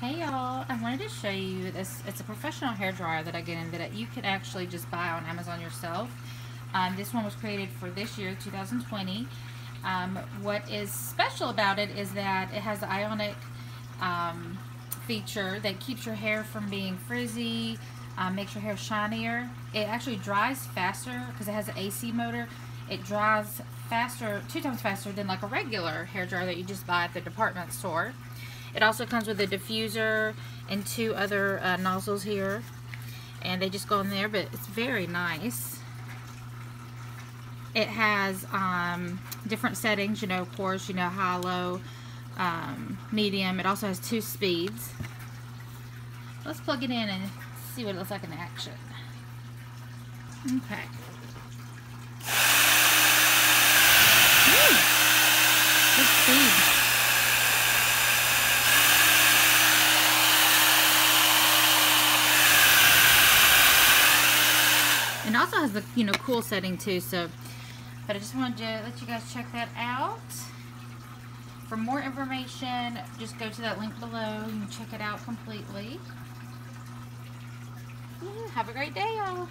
Hey y'all, I wanted to show you this. It's a professional hair dryer that I get in that you can actually just buy on Amazon yourself. Um, this one was created for this year, 2020. Um, what is special about it is that it has the ionic um, feature that keeps your hair from being frizzy, um, makes your hair shinier. It actually dries faster because it has an AC motor. It dries faster, two times faster than like a regular hair dryer that you just buy at the department store. It also comes with a diffuser and two other uh, nozzles here. And they just go in there, but it's very nice. It has um, different settings, you know, of course, you know, high, low, um, medium. It also has two speeds. Let's plug it in and see what it looks like in action. Okay. Good speed. And also has the you know cool setting too. So, but I just wanted to let you guys check that out. For more information, just go to that link below. and check it out completely. Have a great day, y'all.